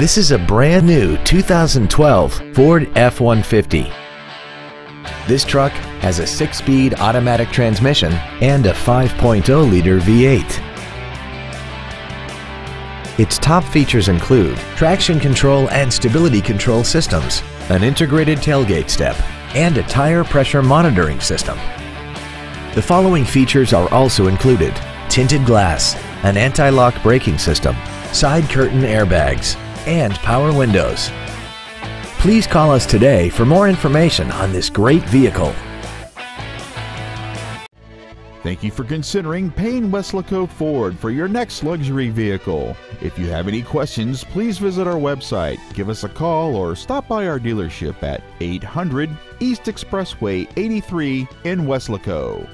This is a brand new 2012 Ford F-150. This truck has a six-speed automatic transmission and a 5.0-liter V8. Its top features include traction control and stability control systems, an integrated tailgate step, and a tire pressure monitoring system. The following features are also included tinted glass, an anti-lock braking system, side curtain airbags, and power windows. Please call us today for more information on this great vehicle. Thank you for considering Payne Weslaco Ford for your next luxury vehicle. If you have any questions, please visit our website, give us a call, or stop by our dealership at 800 East Expressway 83 in Weslaco.